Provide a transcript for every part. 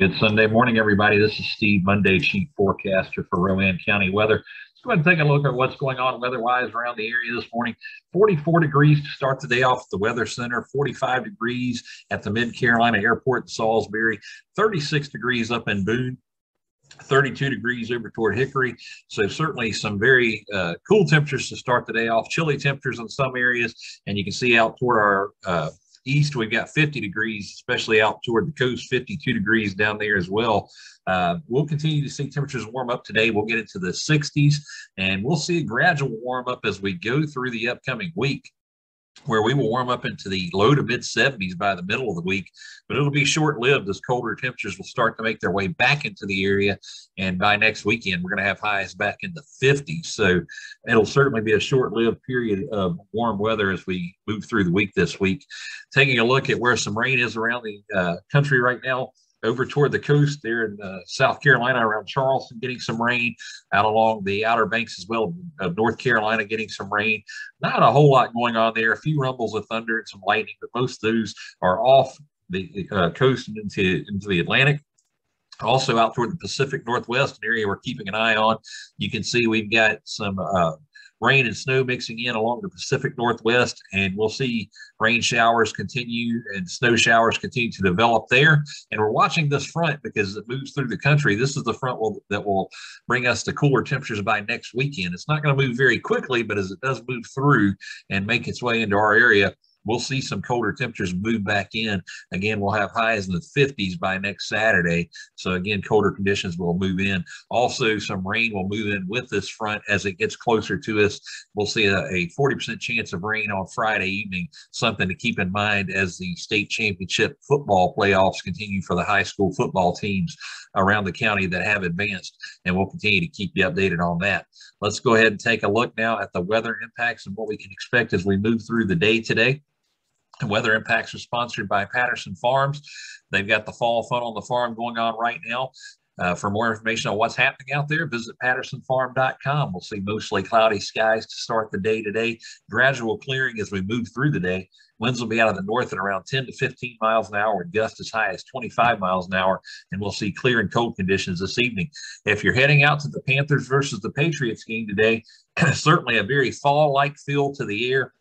Good Sunday morning, everybody. This is Steve, Monday Chief Forecaster for Rowan County Weather. Let's go ahead and take a look at what's going on weather-wise around the area this morning. 44 degrees to start the day off at the Weather Center, 45 degrees at the Mid-Carolina Airport in Salisbury, 36 degrees up in Boone, 32 degrees over toward Hickory. So certainly some very uh, cool temperatures to start the day off, chilly temperatures in some areas. And you can see out toward our uh, east, we've got 50 degrees, especially out toward the coast, 52 degrees down there as well. Uh, we'll continue to see temperatures warm up today. We'll get into the 60s, and we'll see a gradual warm up as we go through the upcoming week where we will warm up into the low to mid 70s by the middle of the week, but it'll be short lived as colder temperatures will start to make their way back into the area. And by next weekend, we're going to have highs back in the 50s. So it'll certainly be a short lived period of warm weather as we move through the week this week. Taking a look at where some rain is around the uh, country right now over toward the coast there in uh, South Carolina around Charleston, getting some rain out along the outer banks as well of North Carolina, getting some rain. Not a whole lot going on there. A few rumbles of thunder and some lightning, but most of those are off the uh, coast and into into the Atlantic. Also out toward the Pacific Northwest, an area we're keeping an eye on. You can see we've got some uh, rain and snow mixing in along the Pacific Northwest, and we'll see rain showers continue and snow showers continue to develop there. And we're watching this front because it moves through the country. This is the front will, that will bring us to cooler temperatures by next weekend. It's not going to move very quickly, but as it does move through and make its way into our area, we'll see some colder temperatures move back in. Again, we'll have highs in the 50s by next Saturday. So again, colder conditions will move in. Also, some rain will move in with this front as it gets closer to us. We'll see a, a 40% chance of rain on Friday evening, something to keep in mind as the state championship football playoffs continue for the high school football teams around the county that have advanced. And we'll continue to keep you updated on that. Let's go ahead and take a look now at the weather impacts and what we can expect as we move through the day today. Weather impacts are sponsored by Patterson Farms. They've got the fall fun on the farm going on right now. Uh, for more information on what's happening out there, visit pattersonfarm.com. We'll see mostly cloudy skies to start the day today. Gradual clearing as we move through the day. Winds will be out of the north at around 10 to 15 miles an hour, and gusts as high as 25 miles an hour. And we'll see clear and cold conditions this evening. If you're heading out to the Panthers versus the Patriots game today, certainly a very fall like feel to the air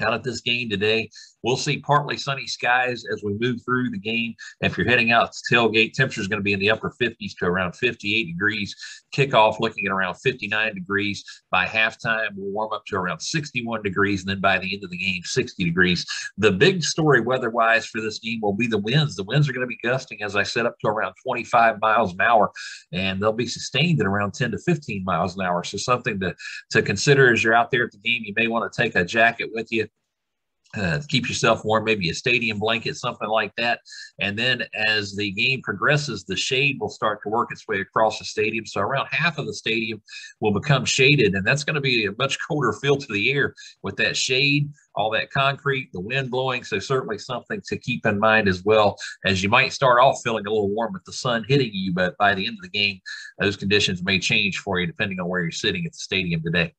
out at this game today. We'll see partly sunny skies as we move through the game. If you're heading out to tailgate, temperature is going to be in the upper 50s to around 58 degrees. Kickoff looking at around 59 degrees. By halftime, we'll warm up to around 61 degrees, and then by the end of the game, 60 degrees. The big story weather-wise for this game will be the winds. The winds are going to be gusting, as I said, up to around 25 miles an hour, and they'll be sustained at around 10 to 15 miles an hour. So something to to consider as you're out there at the game. You may want to take a jacket with you uh, keep yourself warm, maybe a stadium blanket, something like that. And then as the game progresses, the shade will start to work its way across the stadium. So around half of the stadium will become shaded, and that's going to be a much colder feel to the air with that shade, all that concrete, the wind blowing. So certainly something to keep in mind as well, as you might start off feeling a little warm with the sun hitting you, but by the end of the game, those conditions may change for you depending on where you're sitting at the stadium today.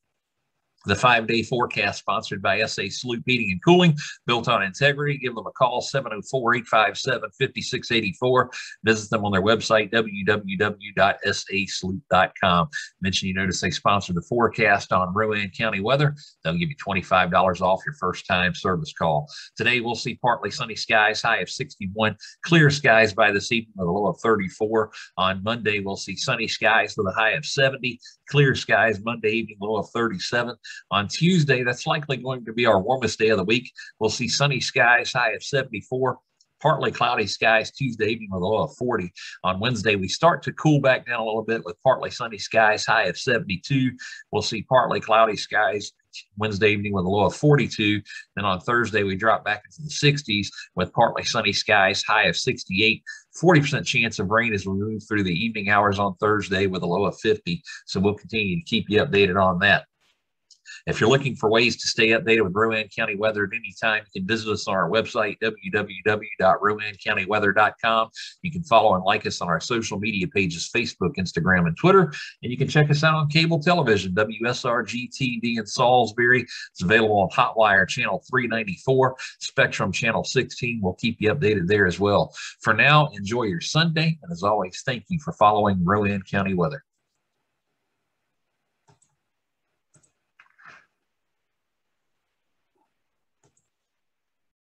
The five day forecast sponsored by SA Sloop Heating and Cooling, built on integrity. Give them a call 704 857 5684. Visit them on their website, www.sasloop.com. Mention you notice they sponsor the forecast on Rowan County weather. They'll give you $25 off your first time service call. Today, we'll see partly sunny skies, high of 61, clear skies by this evening with a low of 34. On Monday, we'll see sunny skies with a high of 70, clear skies Monday evening, low of 37. On Tuesday, that's likely going to be our warmest day of the week. We'll see sunny skies, high of 74 partly cloudy skies Tuesday evening with a low of 40. On Wednesday, we start to cool back down a little bit with partly sunny skies, high of 72. We'll see partly cloudy skies Wednesday evening with a low of 42. Then on Thursday, we drop back into the 60s with partly sunny skies, high of 68. 40% chance of rain as we move through the evening hours on Thursday with a low of 50. So we'll continue to keep you updated on that. If you're looking for ways to stay updated with Rowan County weather at any time, you can visit us on our website, www.rowancountyweather.com. You can follow and like us on our social media pages, Facebook, Instagram, and Twitter. And you can check us out on cable television, WSRG TV in Salisbury. It's available on Hotwire Channel 394, Spectrum Channel 16. We'll keep you updated there as well. For now, enjoy your Sunday. And as always, thank you for following Rowan County weather.